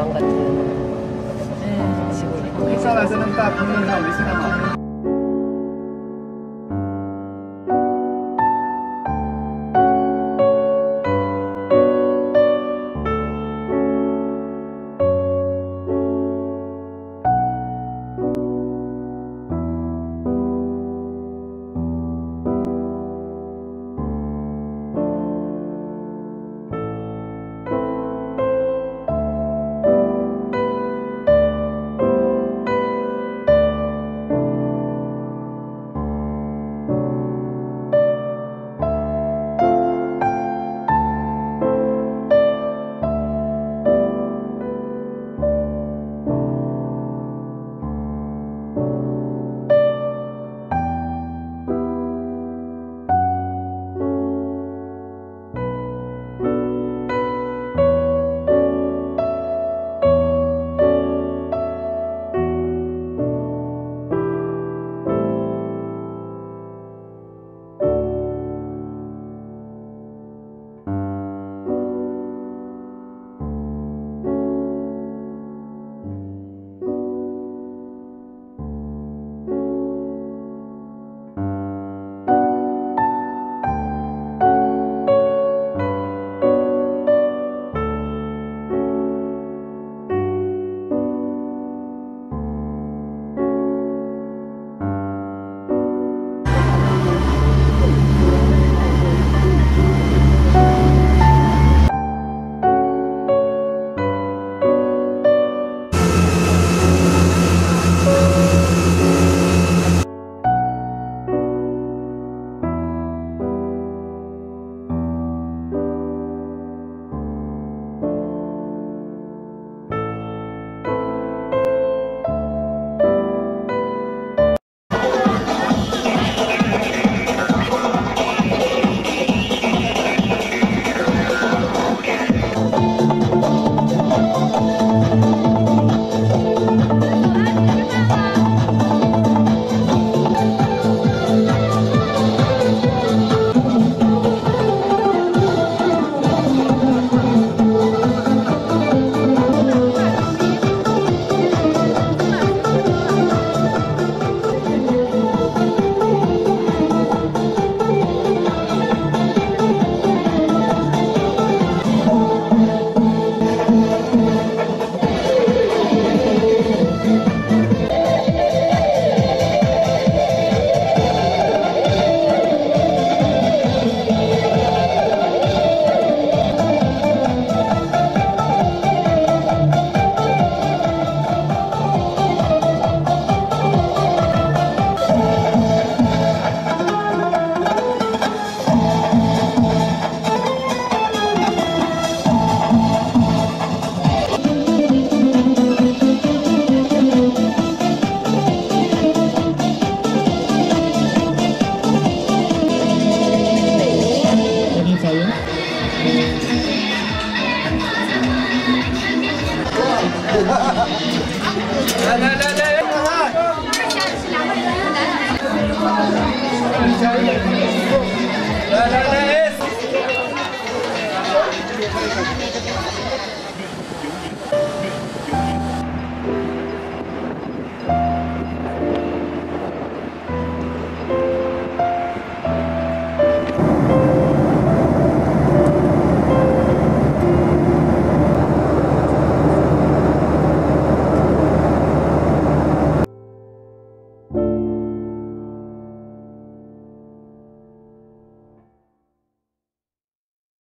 마음 같은 네, 시골이. 회사 가서는 딱 보면 来来来来来来。来来来。